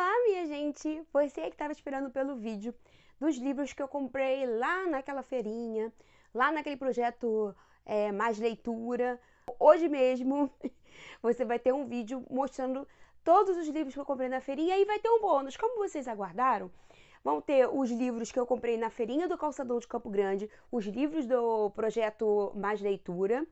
Olá, minha gente! Você que estava esperando pelo vídeo dos livros que eu comprei lá naquela feirinha, lá naquele projeto é, Mais Leitura. Hoje mesmo você vai ter um vídeo mostrando todos os livros que eu comprei na feirinha e vai ter um bônus. Como vocês aguardaram, vão ter os livros que eu comprei na feirinha do Calçadão de Campo Grande, os livros do projeto Mais Leitura,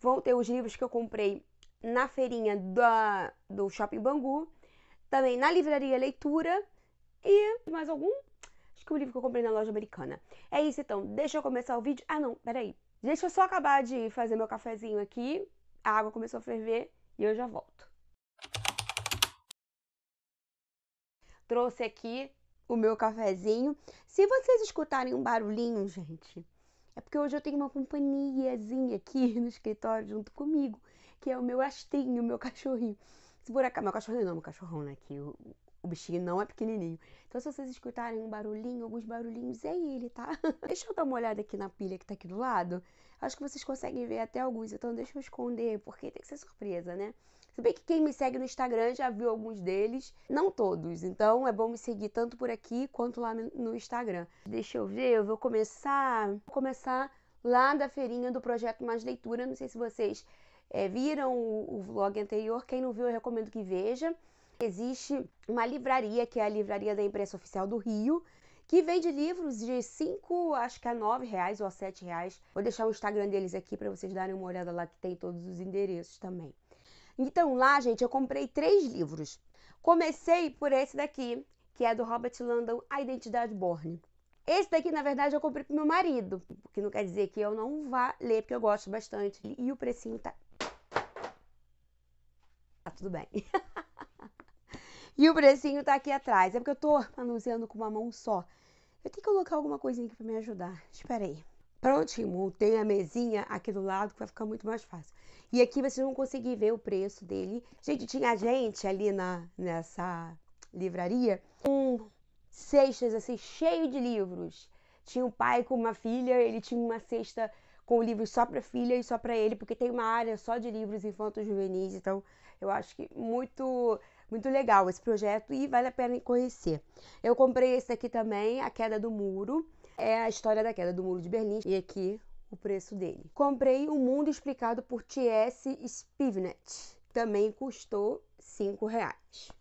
vão ter os livros que eu comprei na feirinha da, do Shopping Bangu também na livraria Leitura e mais algum? Acho que o livro que eu comprei na loja americana. É isso então, deixa eu começar o vídeo. Ah não, peraí. Deixa eu só acabar de fazer meu cafezinho aqui. A água começou a ferver e eu já volto. Trouxe aqui o meu cafezinho. Se vocês escutarem um barulhinho, gente, é porque hoje eu tenho uma companhiazinha aqui no escritório junto comigo, que é o meu astrinho, o meu cachorrinho. Se por acaso, meu cachorro não, meu cachorrão, né? Que o, o bichinho não é pequenininho. Então, se vocês escutarem um barulhinho, alguns barulhinhos, é ele, tá? deixa eu dar uma olhada aqui na pilha que tá aqui do lado. Acho que vocês conseguem ver até alguns, então deixa eu esconder, porque tem que ser surpresa, né? Se bem que quem me segue no Instagram já viu alguns deles, não todos. Então é bom me seguir tanto por aqui quanto lá no Instagram. Deixa eu ver, eu vou começar, vou começar lá da feirinha do projeto Mais Leitura. Não sei se vocês é, viram o, o vlog anterior. Quem não viu, eu recomendo que veja. Existe uma livraria, que é a Livraria da Imprensa Oficial do Rio, que vende livros de 5, acho que a 9 reais ou a 7 reais. Vou deixar o Instagram deles aqui para vocês darem uma olhada lá, que tem todos os endereços também. Então lá, gente, eu comprei três livros. Comecei por esse daqui, que é do Robert Landon, A Identidade Borne. Esse daqui, na verdade, eu comprei pro meu marido, o que não quer dizer que eu não vá ler, porque eu gosto bastante. E o precinho Tá tudo bem. e o precinho tá aqui atrás. É porque eu tô anunciando com uma mão só. Eu tenho que colocar alguma coisinha aqui pra me ajudar. Espera aí. Prontinho, montei a mesinha aqui do lado que vai ficar muito mais fácil. E aqui vocês vão conseguir ver o preço dele. Gente, tinha gente ali na, nessa livraria com cestas assim, cheio de livros. Tinha um pai com uma filha, ele tinha uma cesta com livros só para filha e só para ele, porque tem uma área só de livros infantos juvenis, então eu acho que muito muito legal esse projeto e vale a pena conhecer. Eu comprei esse aqui também, A Queda do Muro. É a história da queda do Muro de Berlim e aqui o preço dele. Comprei O Mundo Explicado por T.S. Spivnet. Também custou R$ reais.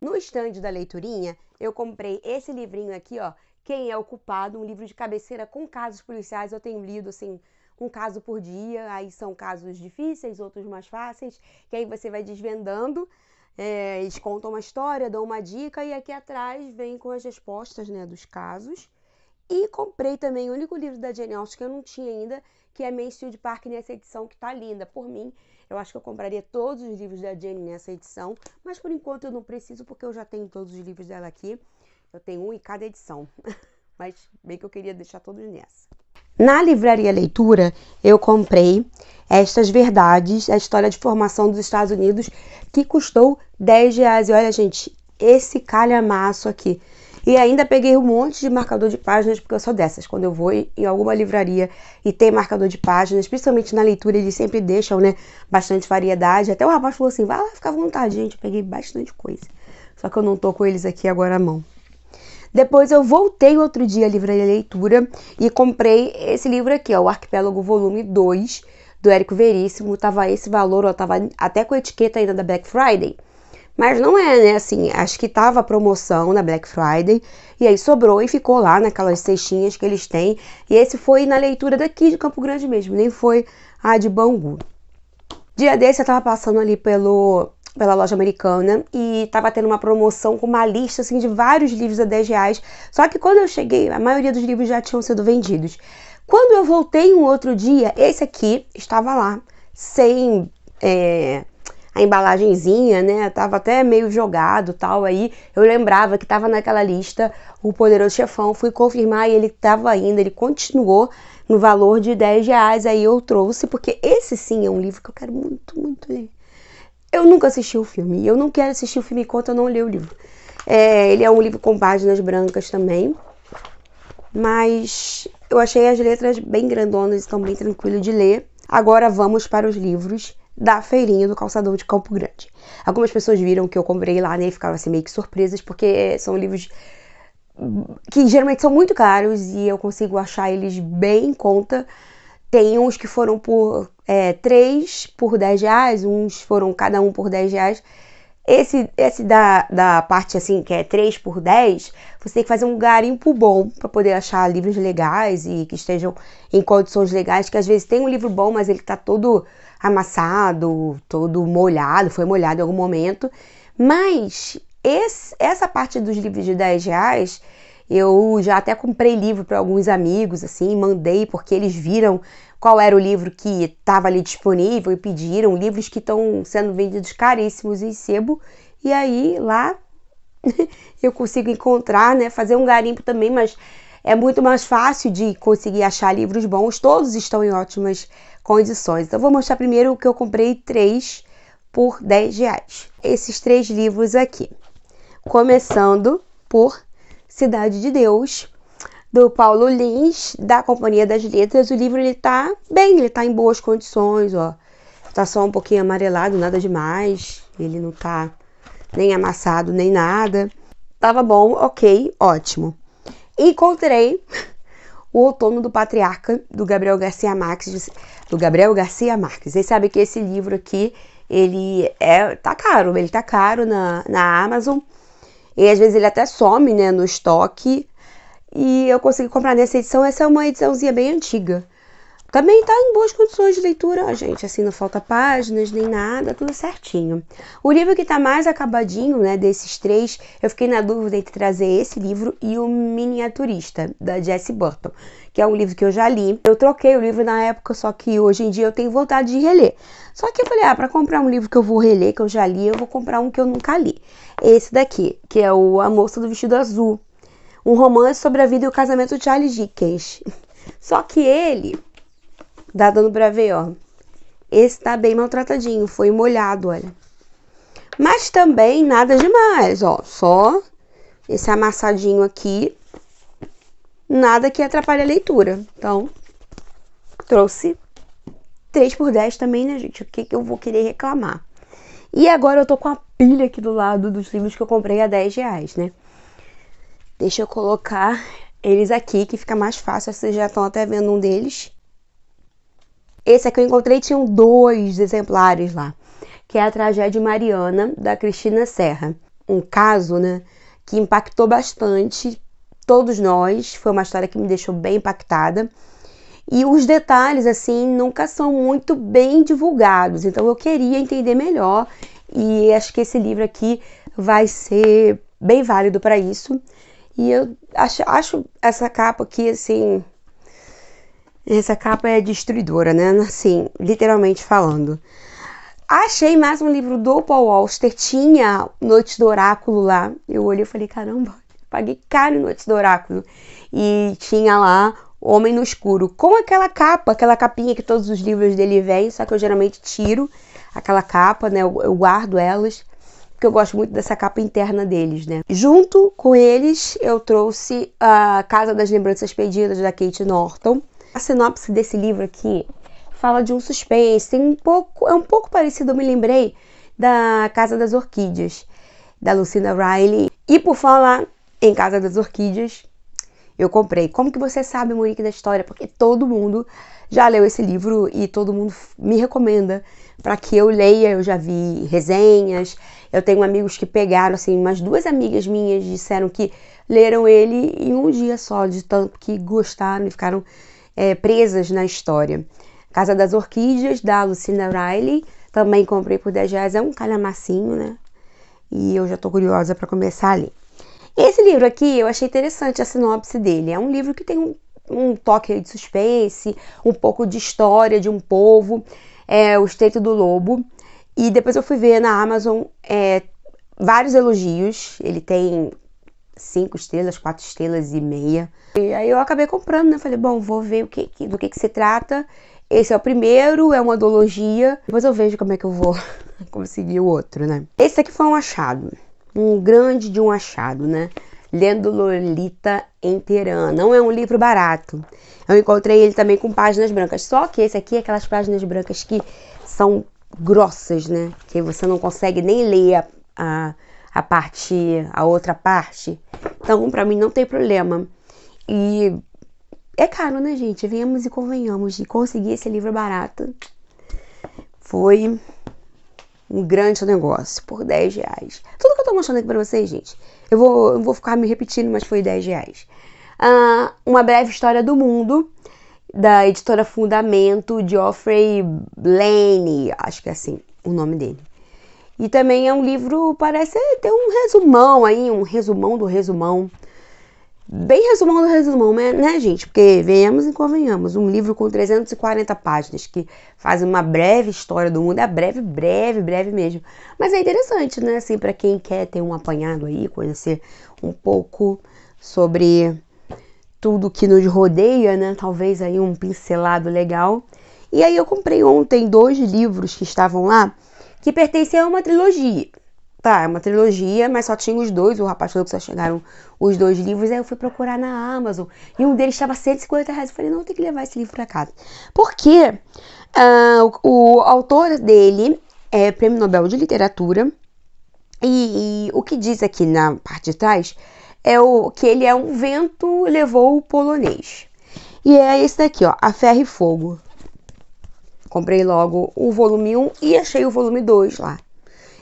No estande da leiturinha, eu comprei esse livrinho aqui, ó, Quem é o Culpado, um livro de cabeceira com casos policiais. Eu tenho lido assim um caso por dia, aí são casos difíceis, outros mais fáceis, que aí você vai desvendando. É, eles contam uma história, dão uma dica e aqui atrás vem com as respostas né, dos casos. E comprei também o único livro da Jane Austen que eu não tinha ainda, que é Mansfield Park nessa edição, que tá linda. Por mim, eu acho que eu compraria todos os livros da Jane nessa edição, mas por enquanto eu não preciso, porque eu já tenho todos os livros dela aqui. Eu tenho um em cada edição, mas bem que eu queria deixar todos nessa. Na livraria Leitura, eu comprei Estas Verdades, a história de formação dos Estados Unidos, que custou 10 reais. E olha, gente, esse calhamaço aqui. E ainda peguei um monte de marcador de páginas, porque eu sou dessas. Quando eu vou em alguma livraria e tem marcador de páginas, principalmente na leitura, eles sempre deixam, né, bastante variedade. Até o rapaz falou assim: vai lá, fica à vontade, gente. Eu peguei bastante coisa. Só que eu não tô com eles aqui agora à mão. Depois eu voltei outro dia à livraria leitura e comprei esse livro aqui, ó, o Arquipélago Volume 2, do Érico Veríssimo. Tava esse valor, ó, tava até com a etiqueta ainda da Black Friday. Mas não é, né? Assim, acho que tava promoção na Black Friday e aí sobrou e ficou lá naquelas cestinhas que eles têm. E esse foi na leitura daqui de Campo Grande mesmo, nem foi a de Bangu. Dia desse eu tava passando ali pelo pela loja americana e tava tendo uma promoção com uma lista assim de vários livros a 10 reais. Só que quando eu cheguei, a maioria dos livros já tinham sido vendidos. Quando eu voltei um outro dia, esse aqui estava lá, sem é, a embalagenzinha, né? Tava até meio jogado tal. Aí eu lembrava que tava naquela lista o Poderoso Chefão. Fui confirmar e ele tava ainda, ele continuou no valor de 10 reais. Aí eu trouxe, porque esse sim é um livro que eu quero muito, muito ler. Eu nunca assisti o filme. Eu não quero assistir o filme enquanto eu não ler o livro. É, ele é um livro com páginas brancas também. Mas eu achei as letras bem grandonas, estão bem tranquilo de ler. Agora vamos para os livros da feirinha do calçadão de Campo Grande. Algumas pessoas viram que eu comprei lá né, e ficaram assim meio que surpresas, porque são livros que geralmente são muito caros e eu consigo achar eles bem em conta. Tem uns que foram por é, 3 por 10 reais, uns foram cada um por 10 reais. Esse, esse da, da parte assim, que é 3 por 10, você tem que fazer um garimpo bom para poder achar livros legais e que estejam em condições legais, que às vezes tem um livro bom, mas ele tá todo amassado, todo molhado, foi molhado em algum momento. Mas esse, essa parte dos livros de 10 reais, eu já até comprei livro para alguns amigos, assim, mandei porque eles viram qual era o livro que estava ali disponível e pediram livros que estão sendo vendidos caríssimos em sebo. E aí lá eu consigo encontrar, né, fazer um garimpo também, mas é muito mais fácil de conseguir achar livros bons. Todos estão em ótimas condições. Então vou mostrar primeiro o que eu comprei três por 10 reais. Esses três livros aqui. Começando por Cidade de Deus, do Paulo Lins, da Companhia das Letras. O livro ele tá bem, ele tá em boas condições, ó. Tá só um pouquinho amarelado, nada demais. Ele não tá nem amassado, nem nada. Tava bom, ok, ótimo. Encontrei o Outono do Patriarca, do Gabriel Garcia Marques, do Gabriel Garcia Marques. Vocês sabem que esse livro aqui, ele é tá caro, ele tá caro na, na Amazon. E às vezes ele até some, né, no estoque. E eu consegui comprar nessa edição. Essa é uma ediçãozinha bem antiga. Também tá em boas condições de leitura, gente. Assim, não falta páginas nem nada, tudo certinho. O livro que tá mais acabadinho, né, desses três, eu fiquei na dúvida entre trazer esse livro e o Miniaturista, da Jessie Burton, que é um livro que eu já li. Eu troquei o livro na época, só que hoje em dia eu tenho vontade de reler. Só que eu falei, ah, pra comprar um livro que eu vou reler, que eu já li, eu vou comprar um que eu nunca li. Esse daqui, que é o A Moça do Vestido Azul, um romance sobre a vida e o casamento de Charles Dickens. Só que ele, dá dando pra ver, ó, esse tá bem maltratadinho, foi molhado, olha. Mas também nada demais, ó, só esse amassadinho aqui, nada que atrapalhe a leitura. Então, trouxe 3 por 10 também, né, gente? O que, que eu vou querer reclamar? E agora eu tô com a pilha aqui do lado dos livros que eu comprei a 10 reais, né? Deixa eu colocar eles aqui, que fica mais fácil. Vocês já estão até vendo um deles. Esse aqui eu encontrei, tinham dois exemplares lá. Que é a Tragédia Mariana, da Cristina Serra. Um caso, né, que impactou bastante todos nós. Foi uma história que me deixou bem impactada. E os detalhes, assim, nunca são muito bem divulgados. Então eu queria entender melhor. E acho que esse livro aqui vai ser bem válido para isso. E eu acho, acho essa capa aqui, assim. Essa capa é destruidora, né? Assim, literalmente falando. Achei mais um livro do Paul Auster, tinha Noites do Oráculo lá. Eu olhei e falei, caramba, paguei caro Noites do Oráculo. E tinha lá Homem no Escuro, com aquela capa, aquela capinha que todos os livros dele vêm, só que eu geralmente tiro aquela capa, né? Eu, eu guardo elas porque eu gosto muito dessa capa interna deles, né? Junto com eles, eu trouxe a Casa das Lembranças Perdidas da Kate Norton. A sinopse desse livro aqui fala de um suspense, tem um pouco, é um pouco parecido, eu me lembrei da Casa das Orquídeas, da Lucinda Riley. E por falar em Casa das Orquídeas, eu comprei. Como que você sabe, Monique, da história? Porque todo mundo já leu esse livro e todo mundo me recomenda para que eu leia. Eu já vi resenhas, eu tenho amigos que pegaram, assim, umas duas amigas minhas disseram que leram ele em um dia só, de tanto que gostaram e ficaram é, presas na história. Casa das Orquídeas, da Lucinda Riley, também comprei por 10 reais, é um calhamacinho, né? E eu já tô curiosa para começar a ler. Esse livro aqui, eu achei interessante a sinopse dele. É um livro que tem um, um toque de suspense, um pouco de história de um povo, é o Estreito do Lobo. E depois eu fui ver na Amazon é, vários elogios. Ele tem cinco estrelas, quatro estrelas e meia. E aí eu acabei comprando, né? Falei, bom, vou ver o que, do que, que se trata. Esse é o primeiro, é uma duologia. Depois eu vejo como é que eu vou conseguir o outro, né? Esse aqui foi um achado. Um grande de um achado, né? Lendo Lolita em Teherã. Não é um livro barato. Eu encontrei ele também com páginas brancas. Só que esse aqui é aquelas páginas brancas que são grossas, né? Que você não consegue nem ler a, a, a parte, a outra parte. Então, para mim não tem problema. E é caro, né, gente? Venhamos e convenhamos. De conseguir esse livro barato foi um grande negócio por 10 reais. Tudo que eu tô mostrando aqui pra vocês, gente, eu vou, eu vou ficar me repetindo, mas foi 10 reais. Ah, uma breve história do mundo da editora Fundamento, Geoffrey Lane, acho que é assim o nome dele. E também é um livro, parece ter um resumão aí, um resumão do resumão. Bem resumão do resumão, né, né, gente? Porque venhamos e convenhamos, um livro com 340 páginas que faz uma breve história do mundo, é breve, breve, breve mesmo. Mas é interessante, né? Assim, para quem quer ter um apanhado aí, conhecer um pouco sobre tudo que nos rodeia, né? Talvez aí um pincelado legal. E aí eu comprei ontem dois livros que estavam lá, que pertencem a uma trilogia. Tá, é uma trilogia, mas só tinha os dois. O rapaz falou que só chegaram os dois livros. Aí eu fui procurar na Amazon. E um deles estava 150 reais. Eu falei, não, tem que levar esse livro para casa. Porque uh, o, o, autor dele é prêmio Nobel de Literatura. E, e o que diz aqui na parte de trás é o que ele é um vento levou o polonês. E é esse daqui, ó, A Ferro e Fogo. Comprei logo o volume 1 e achei o volume 2 lá.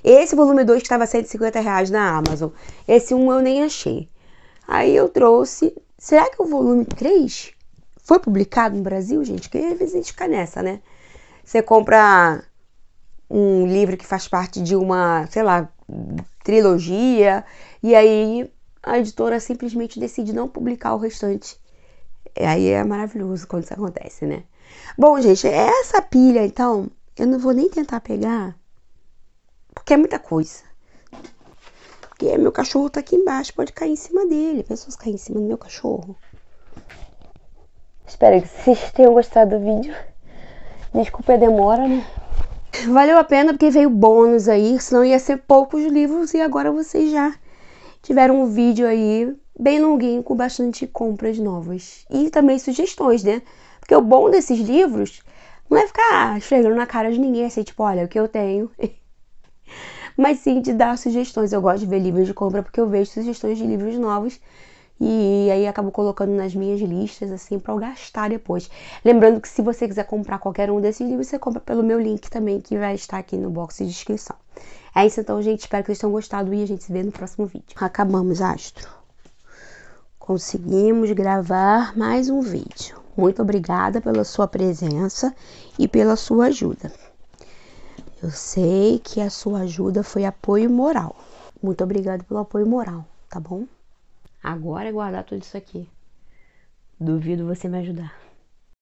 Esse volume 2 que estava 150 reais na Amazon. Esse 1 eu nem achei. Aí eu trouxe. Será que o volume 3 foi publicado no Brasil, gente? Que às vezes a gente fica nessa, né? Você compra um livro que faz parte de uma, sei lá, trilogia, e aí a editora simplesmente decide não publicar o restante. E aí é maravilhoso quando isso acontece, né? Bom, gente, essa pilha, então, eu não vou nem tentar pegar, porque é muita coisa. Porque meu cachorro tá aqui embaixo, pode cair em cima dele. Pessoas caem em cima do meu cachorro. Espero que vocês tenham gostado do vídeo. Desculpa a demora, né? Valeu a pena porque veio bônus aí, senão ia ser poucos livros e agora vocês já tiveram um vídeo aí bem longuinho com bastante compras novas. E também sugestões, né? Porque o bom desses livros não é ficar esfregando na cara de ninguém assim, tipo, olha, o que eu tenho. Mas sim de dar sugestões. Eu gosto de ver livros de compra porque eu vejo sugestões de livros novos e aí acabo colocando nas minhas listas assim para eu gastar depois. Lembrando que se você quiser comprar qualquer um desses livros, você compra pelo meu link também que vai estar aqui no box de descrição. É isso então, gente. Espero que vocês tenham gostado e a gente se vê no próximo vídeo. Acabamos, Astro. Conseguimos gravar mais um vídeo. Muito obrigada pela sua presença e pela sua ajuda. Eu sei que a sua ajuda foi apoio moral. Muito obrigada pelo apoio moral, tá bom? Agora é guardar tudo isso aqui. Duvido você me ajudar.